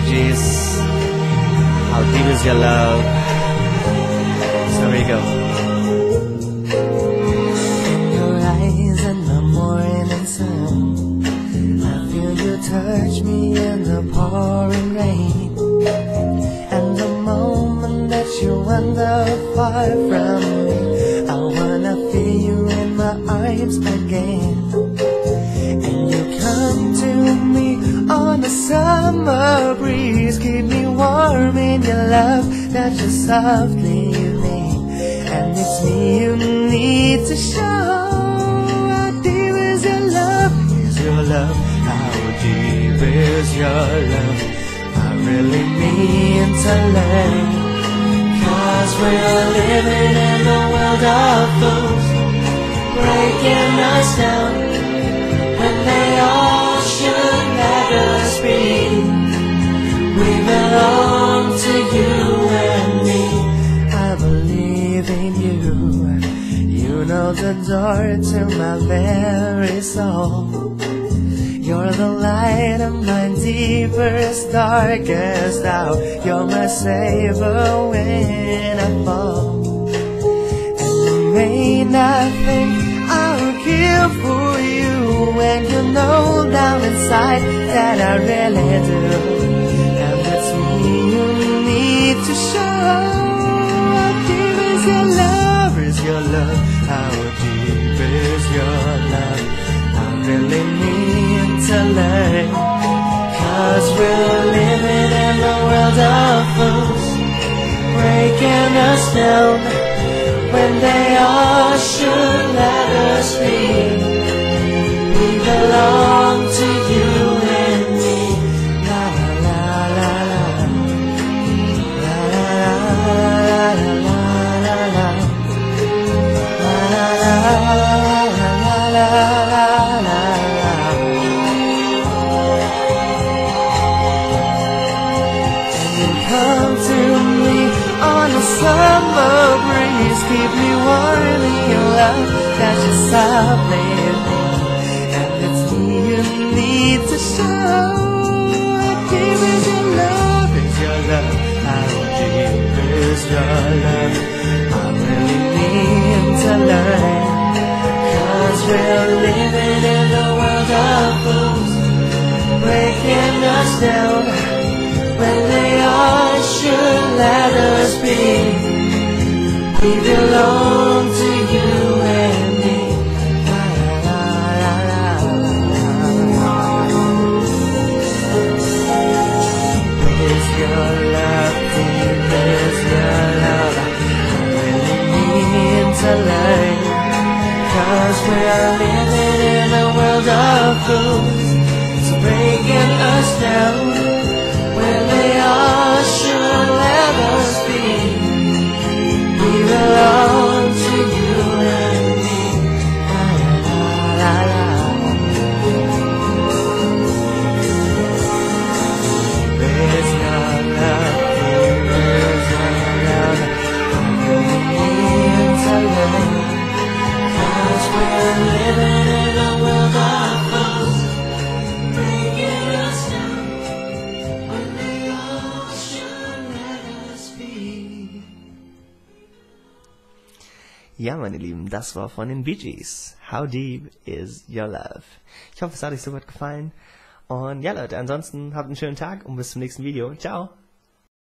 How deep is your love? So here you go. Your eyes in the morning sun, I feel you touch me in the pouring rain. And the moment that you wander far from me, I wanna feel you in my arms again. And you come to me on a summer breeze, keep me warm in your love that you softly lean. And it's me you need to show. How deep is your love? Is your love? How deep is your love? I really mean to learn. Cause we're living in a world of fools, breaking us down when they all should let us be. We belong to you and me. I believe in you. You know the door to my very soul. You're the light of my deepest, darkest hour. You're my savior when I fall. And you may not think I'll kill for you when you know down inside that I really do. Breaking us down when they all should let us be. Summer breeze, keep me warm in love that you softly and it's me you need to show. How deep is your love? Is your love? How deep is your love? I really mean to learn. Cause we're living in the world of fools, breaking us down when they all should let us be. We belong to you and me. La, la, la, Is your love? Is your love? I really mean to learn. Cause we're living in a world of fools, it's breaking us down Ja, meine Lieben, das war von den Bee Gees. How deep is your love? Ich hoffe, es hat euch soweit gefallen. Und ja, Leute, ansonsten habt einen schönen Tag und bis zum nächsten Video. Ciao!